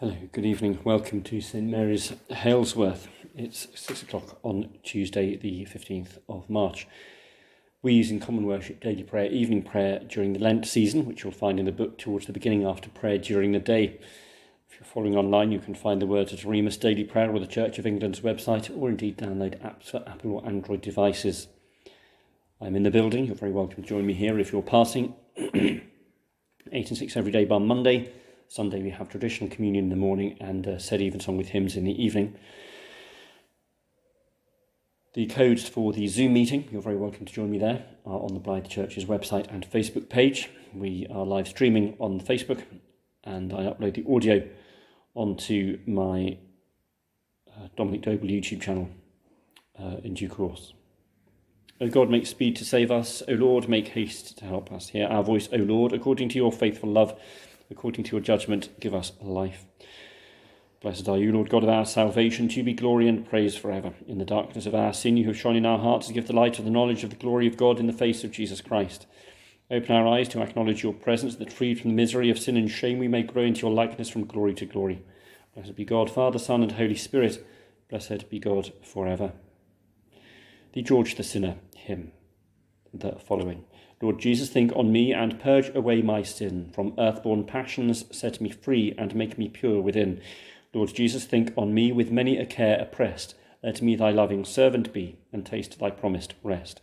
Hello, good evening. Welcome to St Mary's Halesworth. It's six o'clock on Tuesday, the 15th of March. We use in common worship daily prayer, evening prayer during the Lent season, which you'll find in the book towards the beginning after prayer during the day. If you're following online, you can find the words at Oremus Daily Prayer or the Church of England's website, or indeed download apps for Apple or Android devices. I'm in the building. You're very welcome to join me here if you're passing. 8 and 6 every day by Monday Sunday we have traditional communion in the morning and uh, said evensong with hymns in the evening. The codes for the Zoom meeting, you're very welcome to join me there, are on the Blythe Church's website and Facebook page. We are live streaming on Facebook and I upload the audio onto my uh, Dominic Doble YouTube channel uh, in due course. O God, make speed to save us. O Lord, make haste to help us. Hear our voice, O Lord, according to your faithful love according to your judgment, give us life. Blessed are you, Lord God of our salvation, to you be glory and praise forever. In the darkness of our sin, you have shone in our hearts to give the light of the knowledge of the glory of God in the face of Jesus Christ. Open our eyes to acknowledge your presence, that freed from the misery of sin and shame, we may grow into your likeness from glory to glory. Blessed be God, Father, Son, and Holy Spirit. Blessed be God forever. The George the Sinner hymn, the following. Lord Jesus, think on me and purge away my sin. From earthborn passions, set me free and make me pure within. Lord Jesus, think on me with many a care oppressed. Let me thy loving servant be, and taste thy promised rest.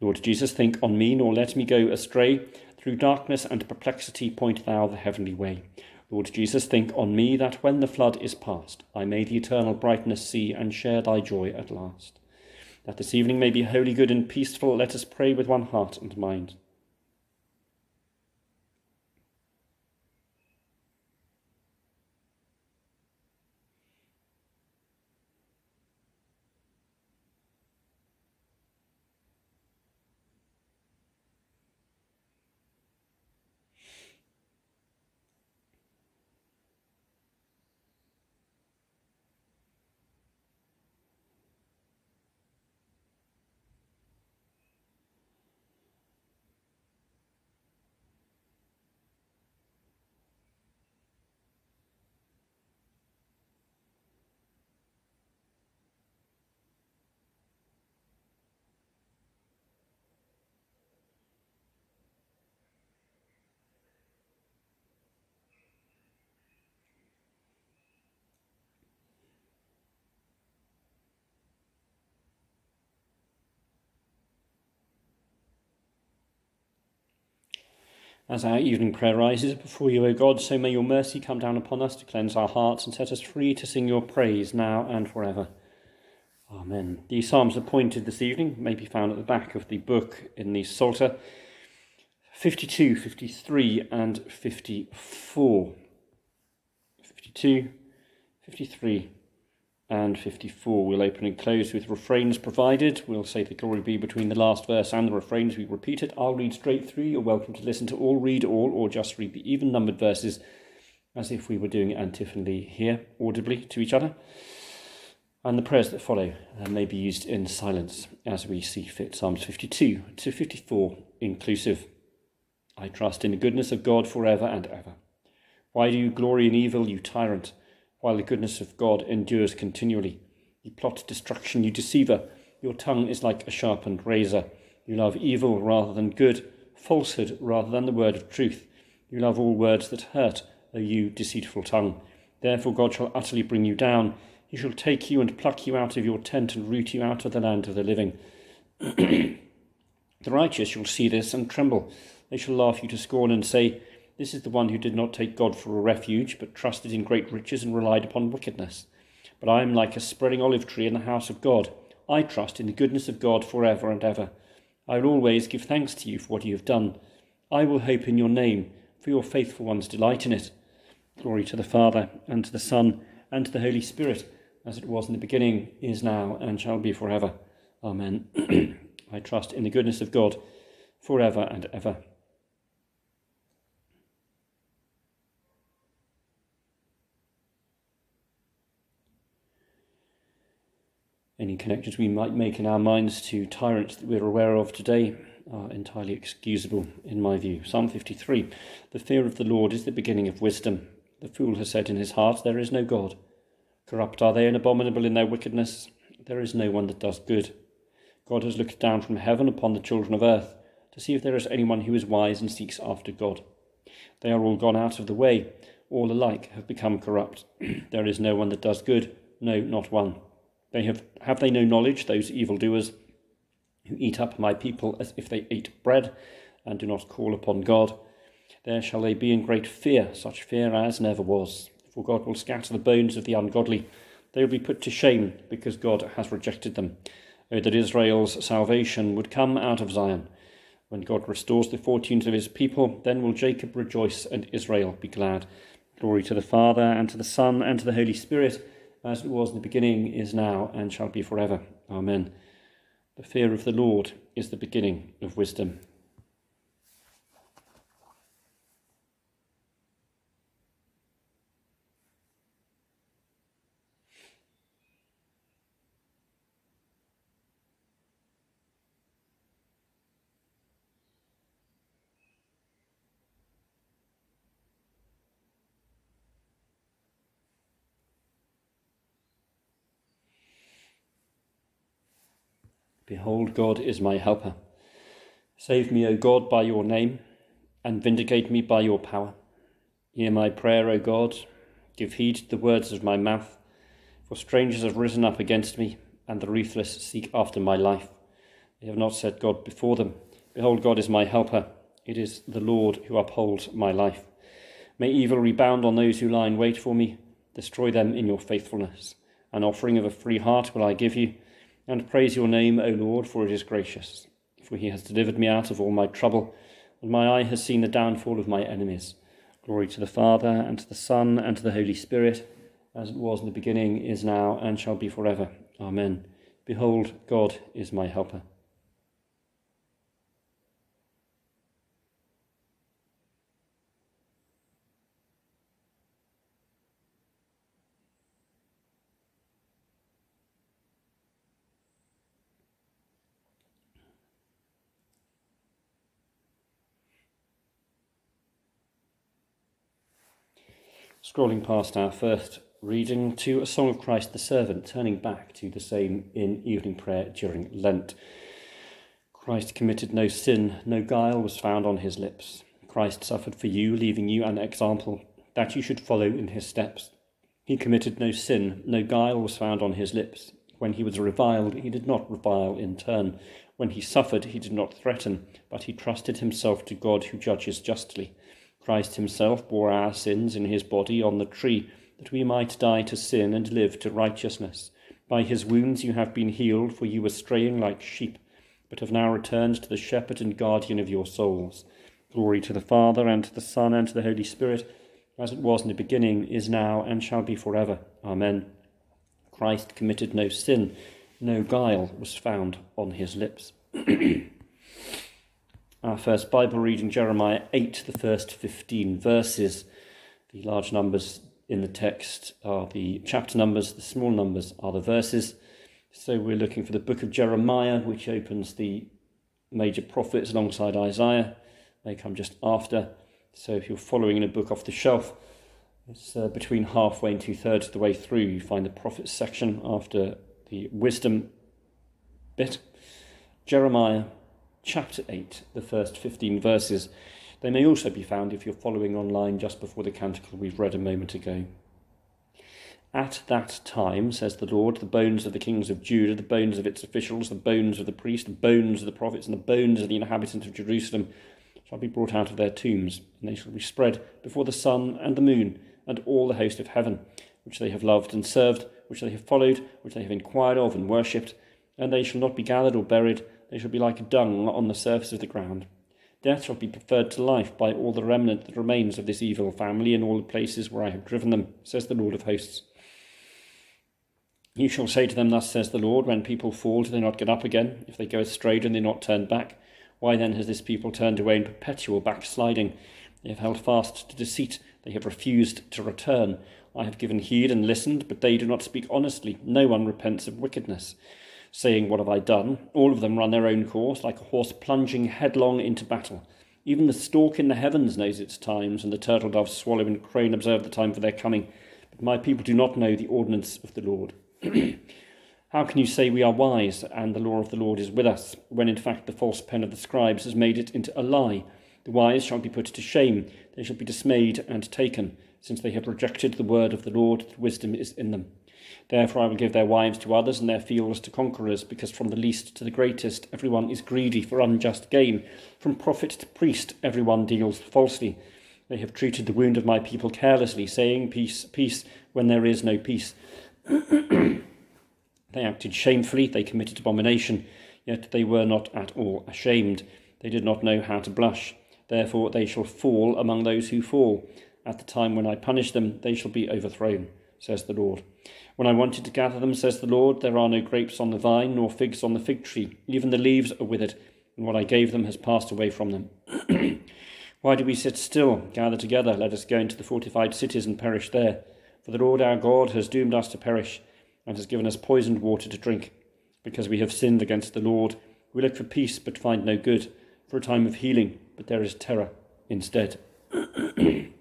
Lord Jesus, think on me, nor let me go astray. Through darkness and perplexity, point thou the heavenly way. Lord Jesus, think on me, that when the flood is past, I may the eternal brightness see and share thy joy at last. That this evening may be holy, good, and peaceful, let us pray with one heart and mind. As our evening prayer rises before you, O God, so may your mercy come down upon us to cleanse our hearts and set us free to sing your praise now and forever. Amen. The psalms appointed this evening may be found at the back of the book in the Psalter 52, 53, and 54. 52, 53, and 54. We'll open and close with refrains provided. We'll say the glory be between the last verse and the refrains. We repeat it. I'll read straight through. You're welcome to listen to all, read all, or just read the even numbered verses as if we were doing antiphonally here, audibly to each other. And the prayers that follow uh, may be used in silence as we see fit. Psalms 52 to 54 inclusive. I trust in the goodness of God forever and ever. Why do you glory in evil, you tyrant? While the goodness of God endures continually. You plot destruction, you deceiver. Your tongue is like a sharpened razor. You love evil rather than good, falsehood rather than the word of truth. You love all words that hurt, O you deceitful tongue. Therefore God shall utterly bring you down. He shall take you and pluck you out of your tent and root you out of the land of the living. the righteous shall see this and tremble. They shall laugh you to scorn and say, this is the one who did not take God for a refuge, but trusted in great riches and relied upon wickedness. But I am like a spreading olive tree in the house of God. I trust in the goodness of God for ever and ever. I will always give thanks to you for what you have done. I will hope in your name, for your faithful ones delight in it. Glory to the Father, and to the Son, and to the Holy Spirit, as it was in the beginning, is now, and shall be for ever. Amen. I trust in the goodness of God for ever and ever. Any connections we might make in our minds to tyrants that we're aware of today are entirely excusable, in my view. Psalm 53 The fear of the Lord is the beginning of wisdom. The fool has said in his heart, There is no God. Corrupt are they and abominable in their wickedness. There is no one that does good. God has looked down from heaven upon the children of earth to see if there is anyone who is wise and seeks after God. They are all gone out of the way, all alike have become corrupt. there is no one that does good, no, not one. They have have they no knowledge, those evildoers who eat up my people as if they ate bread, and do not call upon God? There shall they be in great fear, such fear as never was. For God will scatter the bones of the ungodly. They will be put to shame, because God has rejected them. Oh, that Israel's salvation would come out of Zion. When God restores the fortunes of his people, then will Jacob rejoice and Israel be glad. Glory to the Father, and to the Son, and to the Holy Spirit, as it was in the beginning, is now, and shall be forever. Amen. The fear of the Lord is the beginning of wisdom. Behold, God is my helper. Save me, O God, by your name, and vindicate me by your power. Hear my prayer, O God. Give heed to the words of my mouth. For strangers have risen up against me, and the ruthless seek after my life. They have not set God before them. Behold, God is my helper. It is the Lord who upholds my life. May evil rebound on those who lie in wait for me. Destroy them in your faithfulness. An offering of a free heart will I give you and praise your name, O Lord, for it is gracious. For he has delivered me out of all my trouble, and my eye has seen the downfall of my enemies. Glory to the Father, and to the Son, and to the Holy Spirit, as it was in the beginning, is now, and shall be forever. Amen. Behold, God is my helper. Scrolling past our first reading to a song of Christ the servant, turning back to the same in evening prayer during Lent. Christ committed no sin, no guile was found on his lips. Christ suffered for you, leaving you an example that you should follow in his steps. He committed no sin, no guile was found on his lips. When he was reviled, he did not revile in turn. When he suffered, he did not threaten, but he trusted himself to God who judges justly. Christ himself bore our sins in his body on the tree, that we might die to sin and live to righteousness. By his wounds you have been healed, for you were straying like sheep, but have now returned to the shepherd and guardian of your souls. Glory to the Father, and to the Son, and to the Holy Spirit, as it was in the beginning, is now, and shall be forever. Amen. Christ committed no sin, no guile was found on his lips. Our first Bible reading, Jeremiah 8, the first 15 verses. The large numbers in the text are the chapter numbers, the small numbers are the verses. So we're looking for the book of Jeremiah, which opens the major prophets alongside Isaiah. They come just after. So if you're following in a book off the shelf, it's uh, between halfway and two thirds of the way through. You find the prophets section after the wisdom bit. Jeremiah chapter 8, the first 15 verses. They may also be found if you're following online just before the canticle we've read a moment ago. At that time, says the Lord, the bones of the kings of Judah, the bones of its officials, the bones of the priests, the bones of the prophets, and the bones of the inhabitants of Jerusalem shall be brought out of their tombs, and they shall be spread before the sun and the moon and all the host of heaven, which they have loved and served, which they have followed, which they have inquired of and worshipped, and they shall not be gathered or buried, they shall be like dung on the surface of the ground. Death shall be preferred to life by all the remnant that remains of this evil family in all the places where I have driven them, says the Lord of hosts. You shall say to them, Thus says the Lord, when people fall, do they not get up again? If they go astray, do they not turn back? Why then has this people turned away in perpetual backsliding? They have held fast to deceit, they have refused to return. I have given heed and listened, but they do not speak honestly. No one repents of wickedness saying, What have I done? All of them run their own course, like a horse plunging headlong into battle. Even the stork in the heavens knows its times, and the turtle dove, swallow, and crane observe the time for their coming. But my people do not know the ordinance of the Lord. How can you say we are wise, and the law of the Lord is with us, when in fact the false pen of the scribes has made it into a lie? The wise shall be put to shame, they shall be dismayed and taken, since they have rejected the word of the Lord, wisdom is in them. Therefore I will give their wives to others and their fields to conquerors, because from the least to the greatest everyone is greedy for unjust gain. From prophet to priest everyone deals falsely. They have treated the wound of my people carelessly, saying, Peace, peace, when there is no peace. they acted shamefully, they committed abomination, yet they were not at all ashamed. They did not know how to blush. Therefore they shall fall among those who fall. At the time when I punish them, they shall be overthrown, says the Lord. When I wanted to gather them, says the Lord, there are no grapes on the vine, nor figs on the fig tree. Even the leaves are withered, and what I gave them has passed away from them. Why do we sit still? Gather together, let us go into the fortified cities and perish there. For the Lord our God has doomed us to perish, and has given us poisoned water to drink. Because we have sinned against the Lord, we look for peace, but find no good, for a time of healing, but there is terror instead.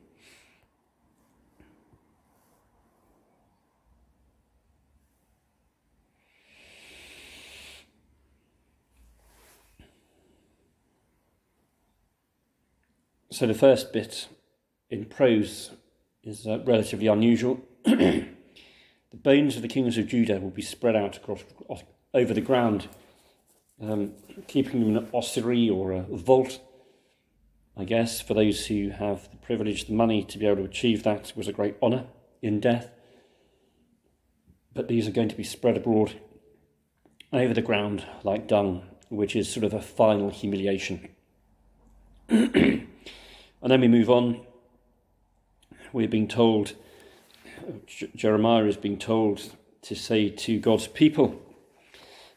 So the first bit in prose is uh, relatively unusual. the bones of the kings of Judah will be spread out across, over the ground, um, keeping them in an ossuary or a vault. I guess for those who have the privilege, the money to be able to achieve that was a great honour in death. But these are going to be spread abroad over the ground like dung, which is sort of a final humiliation. And then we move on. We're being told, Jeremiah is being told to say to God's people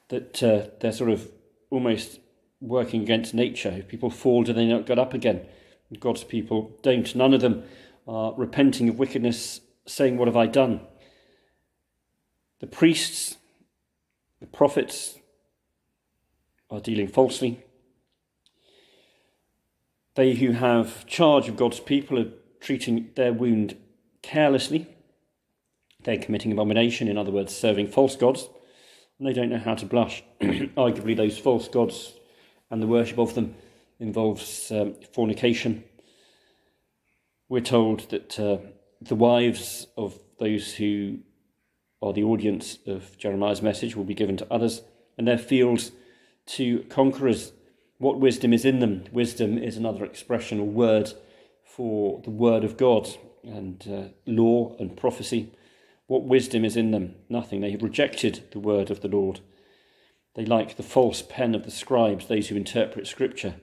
that uh, they're sort of almost working against nature. If people fall, do they not get up again? God's people don't. None of them are repenting of wickedness, saying, What have I done? The priests, the prophets are dealing falsely. They who have charge of God's people are treating their wound carelessly. They're committing abomination, in other words, serving false gods, and they don't know how to blush. Arguably, those false gods and the worship of them involves um, fornication. We're told that uh, the wives of those who are the audience of Jeremiah's message will be given to others, and their fields to conquerors what wisdom is in them. Wisdom is another expression or word for the word of God and uh, law and prophecy. What wisdom is in them? Nothing. They have rejected the word of the Lord. They like the false pen of the scribes, those who interpret scripture.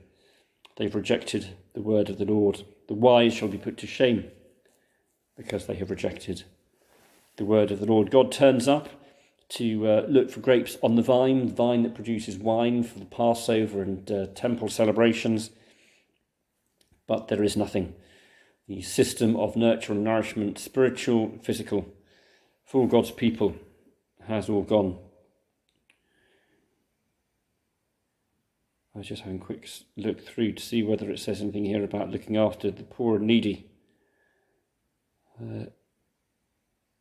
They've rejected the word of the Lord. The wise shall be put to shame because they have rejected the word of the Lord. God turns up to uh, look for grapes on the vine, the vine that produces wine for the Passover and uh, temple celebrations. But there is nothing. The system of nurture and nourishment, spiritual, physical, for God's people has all gone. I was just having a quick look through to see whether it says anything here about looking after the poor and needy. Uh,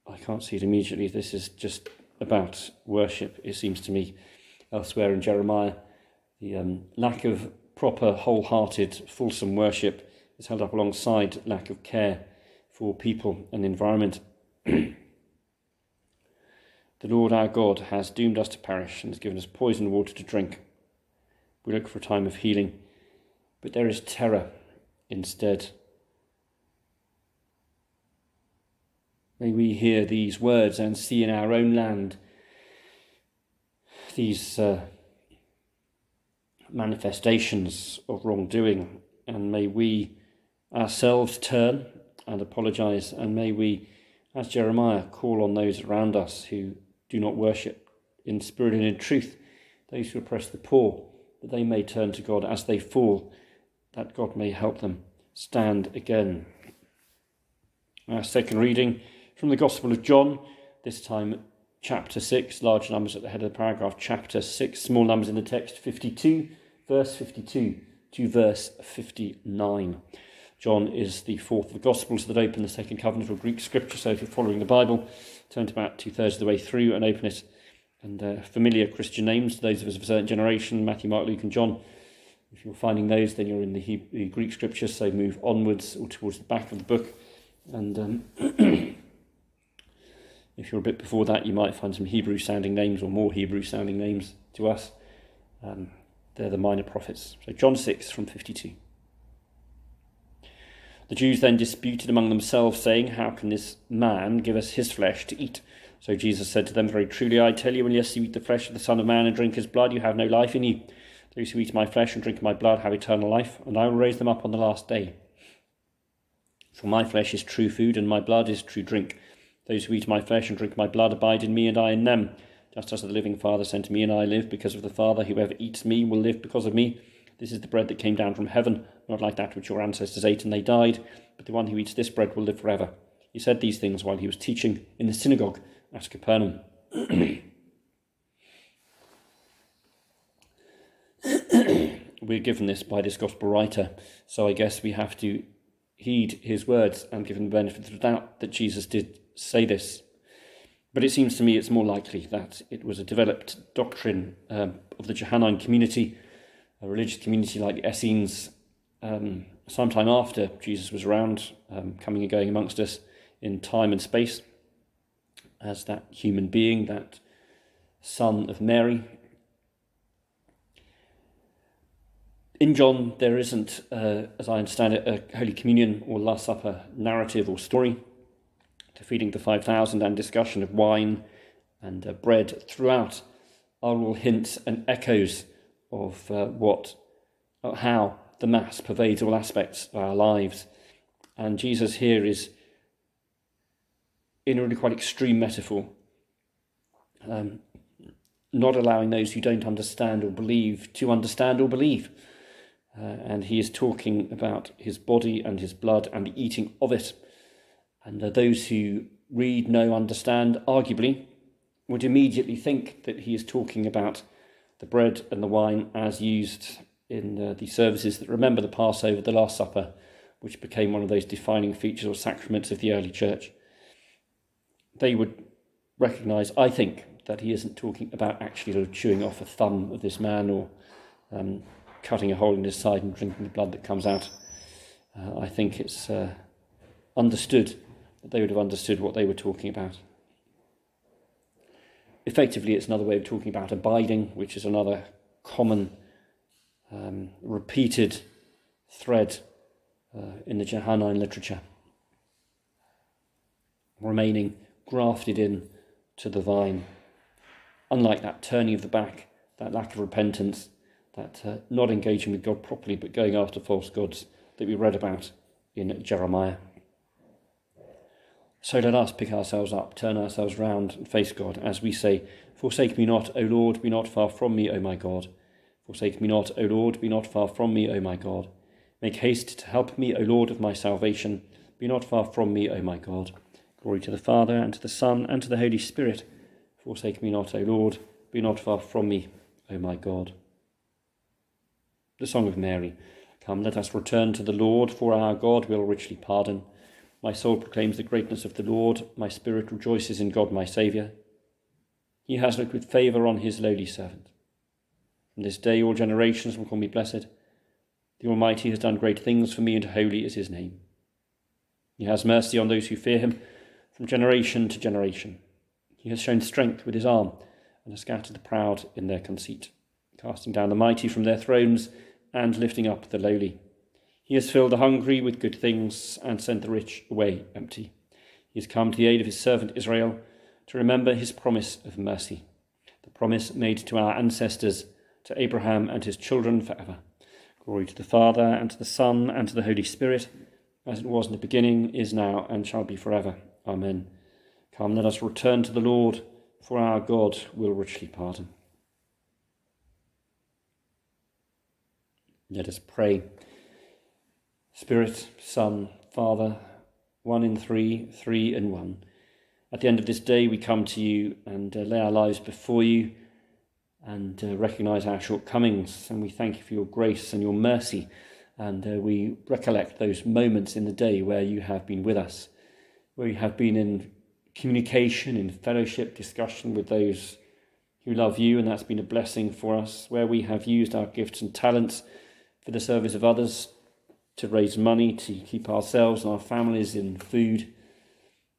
I can't see it immediately. This is just about worship, it seems to me, elsewhere in Jeremiah. The um, lack of proper, wholehearted, fulsome worship is held up alongside lack of care for people and environment. the Lord our God has doomed us to perish and has given us poisoned water to drink. We look for a time of healing, but there is terror instead. May we hear these words and see in our own land these uh, manifestations of wrongdoing, and may we ourselves turn and apologize, and may we, as Jeremiah, call on those around us who do not worship in spirit and in truth, those who oppress the poor, that they may turn to God as they fall, that God may help them stand again. Our second reading from the Gospel of John, this time chapter 6, large numbers at the head of the paragraph, chapter 6, small numbers in the text, 52, verse 52 to verse 59. John is the fourth of the Gospels that open the Second Covenant of Greek Scripture, so if you're following the Bible, turn to about two thirds of the way through and open it. And uh, familiar Christian names, to those of us of a certain generation, Matthew, Mark, Luke, and John. If you're finding those, then you're in the, Hebrew, Greek Scriptures, so move onwards or towards the back of the book. And um, if you're a bit before that, you might find some Hebrew sounding names or more Hebrew sounding names to us. Um, they're the minor prophets. So John 6 from 52. The Jews then disputed among themselves, saying, How can this man give us his flesh to eat? So Jesus said to them, Very truly I tell you, unless you eat the flesh of the Son of Man and drink his blood, you have no life in you. Those who eat my flesh and drink my blood have eternal life, and I will raise them up on the last day. For my flesh is true food, and my blood is true drink. Those who eat my flesh and drink my blood abide in me, and I in them. Just as the living Father sent me, and I live because of the Father, whoever eats me will live because of me. This is the bread that came down from heaven, not like that which your ancestors ate and they died, but the one who eats this bread will live forever. He said these things while he was teaching in the synagogue at Capernaum. We're given this by this gospel writer, so I guess we have to heed his words and give him the benefit of the doubt that Jesus did say this. But it seems to me it's more likely that it was a developed doctrine um, of the Johannine community a religious community like Essenes, um, sometime after Jesus was around, um, coming and going amongst us in time and space, as that human being, that son of Mary. In John, there isn't, uh, as I understand it, a Holy Communion or Last Supper narrative or story. The feeding the 5,000 and discussion of wine and uh, bread throughout are all hints and echoes of uh, what, uh, how the Mass pervades all aspects of our lives. And Jesus here is, in a really quite extreme metaphor, um, not allowing those who don't understand or believe to understand or believe. Uh, and he is talking about his body and his blood and the eating of it. And uh, those who read, know, understand, arguably, would immediately think that he is talking about the bread and the wine as used in uh, the services that remember the Passover, the Last Supper, which became one of those defining features or sacraments of the early church. They would recognize, I think, that he isn't talking about actually chewing off a thumb of this man or um, cutting a hole in his side and drinking the blood that comes out. Uh, I think it's uh, understood that they would have understood what they were talking about effectively, it's another way of talking about abiding, which is another common um, repeated thread uh, in the Johannine literature. Remaining grafted in to the vine. Unlike that turning of the back, that lack of repentance, that uh, not engaging with God properly but going after false gods that we read about in Jeremiah. So let us pick ourselves up, turn ourselves round, and face God as we say, Forsake me not, O Lord, be not far from me, O my God. Forsake me not, O Lord, be not far from me, O my God. Make haste to help me, O Lord of my salvation. Be not far from me, O my God. Glory to the Father, and to the Son, and to the Holy Spirit. Forsake me not, O Lord, be not far from me, O my God. The Song of Mary. Come, let us return to the Lord, for our God will richly pardon. My soul proclaims the greatness of the Lord. My spirit rejoices in God my Saviour. He has looked with favour on his lowly servant. From this day all generations will call me blessed. The Almighty has done great things for me, and holy is his name. He has mercy on those who fear him from generation to generation. He has shown strength with his arm and has scattered the proud in their conceit, casting down the mighty from their thrones and lifting up the lowly. He has filled the hungry with good things and sent the rich away empty. He has come to the aid of his servant Israel to remember his promise of mercy, the promise made to our ancestors, to Abraham and his children forever. Glory to the Father, and to the Son, and to the Holy Spirit, as it was in the beginning, is now, and shall be forever. Amen. Come, let us return to the Lord, for our God will richly pardon. Let us pray. Spirit, Son, Father, one in three, three in one. At the end of this day, we come to you and uh, lay our lives before you, and uh, recognize our shortcomings. And we thank you for your grace and your mercy. And uh, we recollect those moments in the day where you have been with us, where you have been in communication, in fellowship, discussion with those who love you, and that's been a blessing for us, where we have used our gifts and talents for the service of others, to raise money, to keep ourselves and our families in food,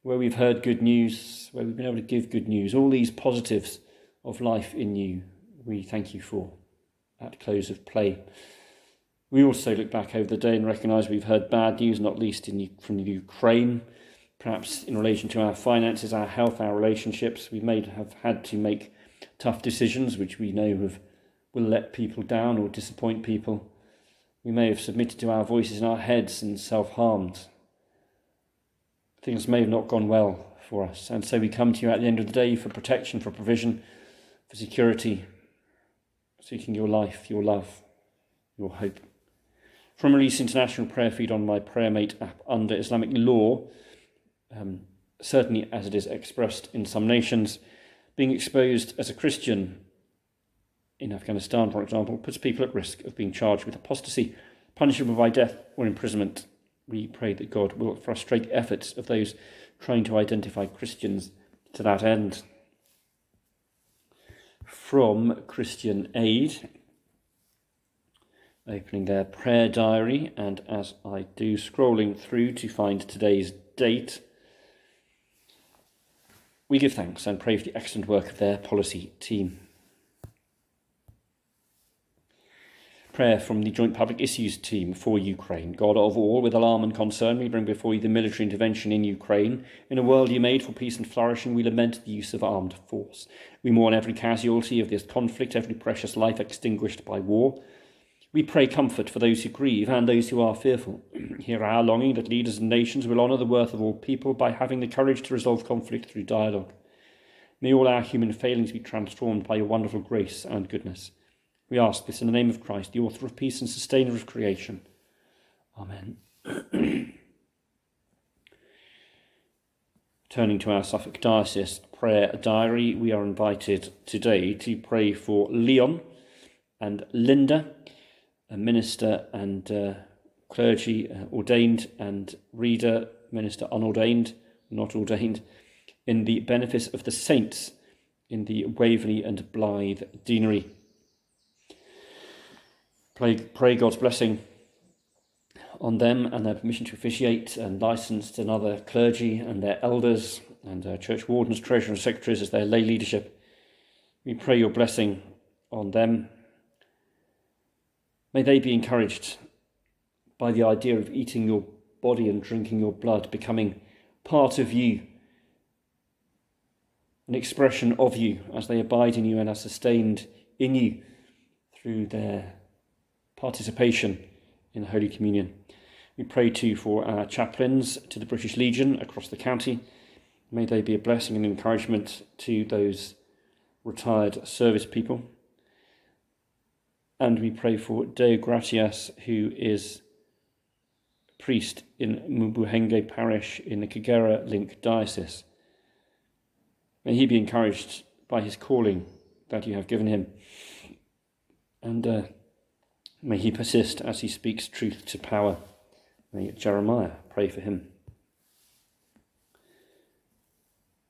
where we've heard good news, where we've been able to give good news, all these positives of life in you, we thank you for at close of play. We also look back over the day and recognise we've heard bad news, not least in, from Ukraine, perhaps in relation to our finances, our health, our relationships. We may have had to make tough decisions which we know have, will let people down or disappoint people. We may have submitted to our voices in our heads and self harmed. Things may have not gone well for us, and so we come to you at the end of the day for protection, for provision, for security, seeking your life, your love, your hope. From Release International Prayer Feed on my PrayerMate app under Islamic law, um, certainly as it is expressed in some nations, being exposed as a Christian in Afghanistan, for example, puts people at risk of being charged with apostasy, punishable by death or imprisonment. We pray that God will frustrate efforts of those trying to identify Christians to that end from Christian Aid, opening their prayer diary, and as I do, scrolling through to find today's date, we give thanks and pray for the excellent work of their policy team. Prayer from the Joint Public Issues Team for Ukraine. God of all, with alarm and concern, we bring before you the military intervention in Ukraine. In a world you made for peace and flourishing, we lament the use of armed force. We mourn every casualty of this conflict, every precious life extinguished by war. We pray comfort for those who grieve and those who are fearful. Hear our longing that leaders and nations will honour the worth of all people by having the courage to resolve conflict through dialogue. May all our human failings be transformed by your wonderful grace and goodness. We ask this in the name of Christ, the author of peace and sustainer of creation. Amen. Turning to our Suffolk Diocese prayer diary, we are invited today to pray for Leon and Linda, a minister and uh, clergy, uh, ordained and reader, minister unordained, not ordained, in the benefice of the saints in the Waveney and Blythe Deanery. Pray, pray God's blessing on them and their permission to officiate and licensed and other clergy and their elders and uh, church wardens, treasurers, and secretaries as their lay leadership. We pray your blessing on them. May they be encouraged by the idea of eating your body and drinking your blood, becoming part of you, an expression of you as they abide in you and are sustained in you through their participation in the Holy Communion. We pray too for our chaplains to the British Legion across the county. May they be a blessing and encouragement to those retired service people. And we pray for Deo Gratias, who is priest in Mbuhenge parish in the Kagera Link Diocese. May he be encouraged by his calling that you have given him. And uh, May he persist as he speaks truth to power. May Jeremiah pray for him.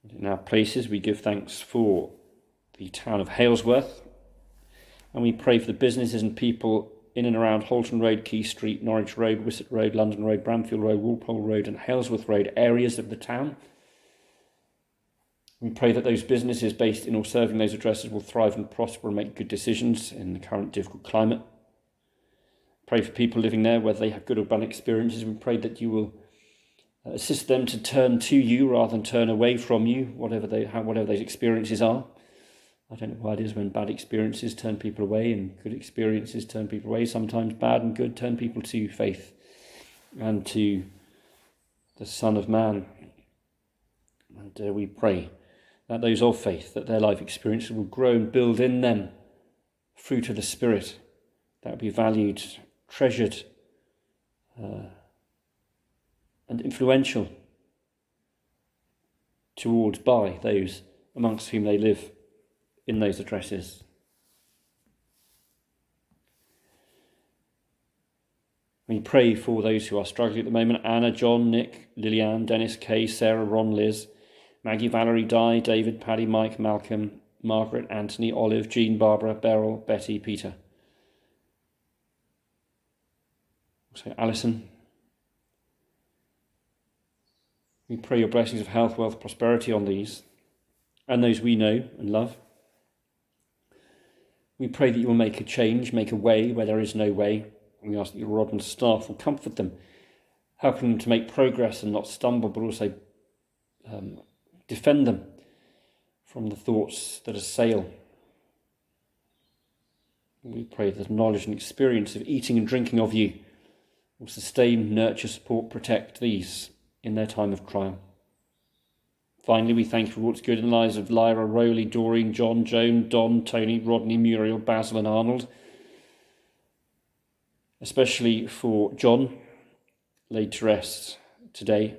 In our places, we give thanks for the town of Halesworth, and we pray for the businesses and people in and around Holton Road, Quay Street, Norwich Road, Wisset Road, London Road, Bramfield Road, Walpole Road, and Halesworth Road areas of the town. We pray that those businesses based in or serving those addresses will thrive and prosper and make good decisions in the current difficult climate. Pray for people living there, whether they have good or bad experiences. We pray that you will uh, assist them to turn to you rather than turn away from you, whatever they have, whatever those experiences are. I don't know why it is when bad experiences turn people away and good experiences turn people away. Sometimes bad and good turn people to faith and to the Son of Man. And uh, we pray that those of faith, that their life experiences will grow and build in them fruit of the Spirit that will be valued treasured uh, and influential towards by those amongst whom they live in those addresses. We pray for those who are struggling at the moment Anna, John, Nick, Lillian, Dennis, Kay, Sarah, Ron, Liz, Maggie, Valerie, Di, David, Paddy, Mike, Malcolm, Margaret, Anthony, Olive, Jean, Barbara, Beryl, Betty, Peter. Also, Alison. We pray your blessings of health, wealth, prosperity on these and those we know and love. We pray that you will make a change, make a way where there is no way. We ask that your rod and staff will comfort them, helping them to make progress and not stumble, but also um, defend them from the thoughts that assail. We pray that knowledge and experience of eating and drinking of you will sustain, nurture, support, protect these in their time of trial. Finally, we thank you for what's good in the lives of Lyra, Rowley, Doreen, John, Joan, Don, Tony, Rodney, Muriel, Basil, and Arnold. Especially for John, laid to rest today.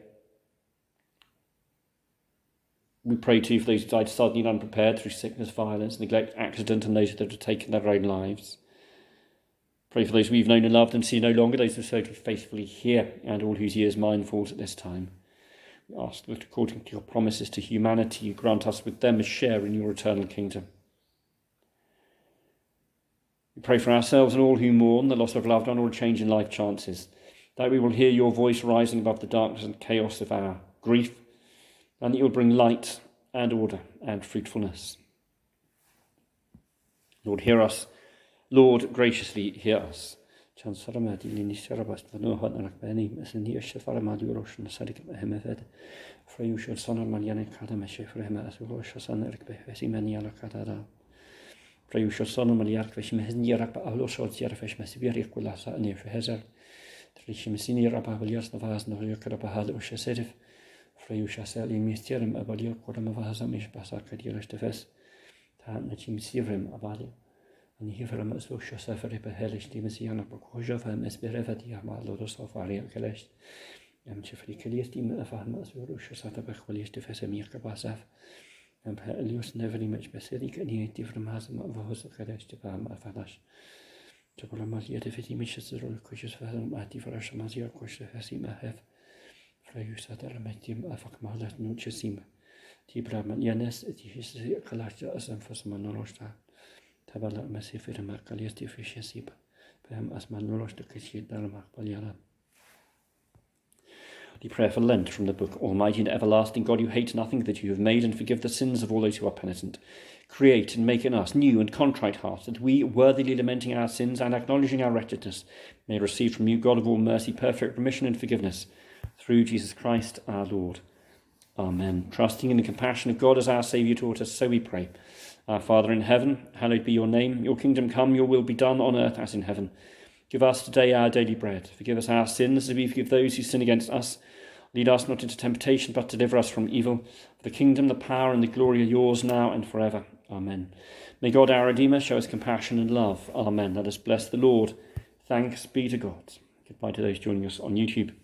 We pray too for those who died suddenly and unprepared through sickness, violence, neglect, accident, and those that have taken their own lives. Pray for those we've known and loved and see no longer, those who served faithfully here, and all whose years mine falls at this time. We ask that according to your promises to humanity, you grant us with them a share in your eternal kingdom. We pray for ourselves and all who mourn the loss of loved one or change in life chances, that we will hear your voice rising above the darkness and chaos of our grief, and that you will bring light and order and fruitfulness. Lord, hear us. Lord, graciously hear us. Chan saramadi lini sarabas tanu hot anak bani asani ashfara madu roshan sarik ahmafad. Freyu shul sanar malyane kada mashif rehma asulu shasan erik behvesi mani ala kadada. Freyu shul sanar malyark vesh mehzni yarak ba ahlo shot yaraf vesh masibir yakula sa ne fehazar. Trishi mesini rapa balyas navaz no yakara bahad ushaserif. Freyu shasal imistirim abalyak kodama vahazam ish basakad yarashtefes. Tahat nachim sivrim abalia. أن هي فلما An hifer am so Schossafer behelligt die Messian Bokojev am Esberefet Yama Lodoslav Aria Kelecht. أم تشفري كليس ديما أفهم أسور وشو تبخ وليش تفاس أمير كباساف أم ها اليوس نفري مش بس هذي كان ينتي فرم هذا ما أفهوس كلاش تفهم أفهلاش تقول ما زي تفتي مش تسرو الكوشس فهم أتي فرش ما زي الكوش تفاسي ما هف فريوس هذا لما تيم أفق مهلات نوتش سيما تيبرا من ينس تيفيس قلاش أسم فسما نروش تعب man yanes ti hisi kalachta asam fas ma noloshta. تبلا مسيفر ما قال يستي في شيسيب فهم أسمع نولوش تكشي دارما قال The prayer for Lent from the book Almighty and everlasting God, you hate nothing that you have made and forgive the sins of all those who are penitent. Create and make in us new and contrite hearts, that we, worthily lamenting our sins and acknowledging our wretchedness, may receive from you, God of all mercy, perfect remission and forgiveness, through Jesus Christ our Lord. Amen. Trusting in the compassion of God as our Saviour taught us, so we pray. Our Father in heaven, hallowed be your name. Your kingdom come, your will be done on earth as in heaven. Give us today our daily bread. Forgive us our sins as we forgive those who sin against us. Lead us not into temptation, but deliver us from evil. For the kingdom, the power, and the glory are yours now and forever. Amen. May God our Redeemer show us compassion and love. Amen. Let us bless the Lord. Thanks be to God. Goodbye to those joining us on YouTube.